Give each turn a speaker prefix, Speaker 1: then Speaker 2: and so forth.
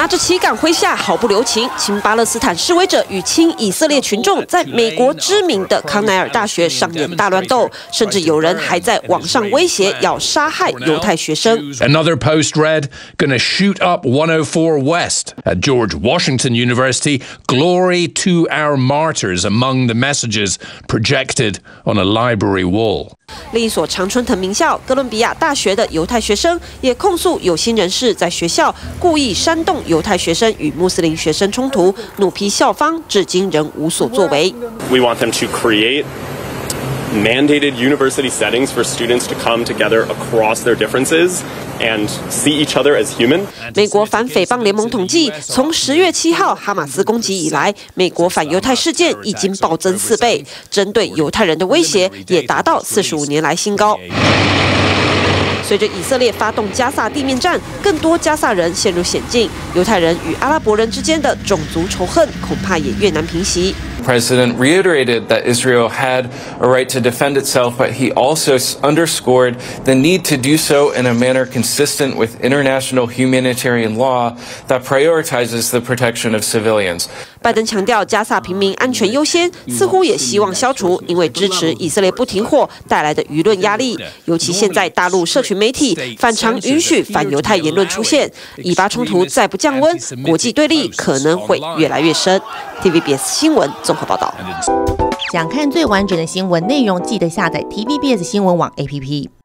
Speaker 1: 拿着旗杆挥下，毫不留情。亲巴勒斯坦示威者与亲以色列群众在美国知名的康奈尔大学上演大乱斗，甚至有人还在网上威胁要杀害犹太学生。
Speaker 2: Another post read, "Gonna shoot up 104 West at George Washington University. Glory to our martyrs." Among the messages projected on a library wall.
Speaker 1: 另一所常春藤名校哥伦比亚大学的犹太学生也控诉有心人士在学校故意煽动犹太学生与穆斯林学生冲突，怒批校方至今仍无所作为。
Speaker 3: We want them to create mandated university settings for students to come together across their differences and see each other as human.
Speaker 1: 美国反诽谤联盟统计，从十月七号哈马斯攻击以来，美国反犹太事件已经暴增四倍，针对犹太人的威胁也达到四十五年来新高。随着以色列发动加萨地面战，更多加萨人陷入险境，犹太人与阿拉伯人之间的种族仇恨恐怕也越难平息。
Speaker 4: President reiterated that Israel had a right to defend itself, but he also underscored the need to do so in a manner consistent with international humanitarian law that prioritizes the protection of civilians.
Speaker 1: 拜登强调加萨平民安全优先，似乎也希望消除因为支持以色列不停火带来的舆论压力。尤其现在大陆社群 媒体反常允许反犹太言论出现，以巴冲突再不降温，国际对立可能会越来越深。TVBS 新闻综合报道。
Speaker 5: 想看最完整的新闻内容，记得下载 TVBS 新闻网 APP。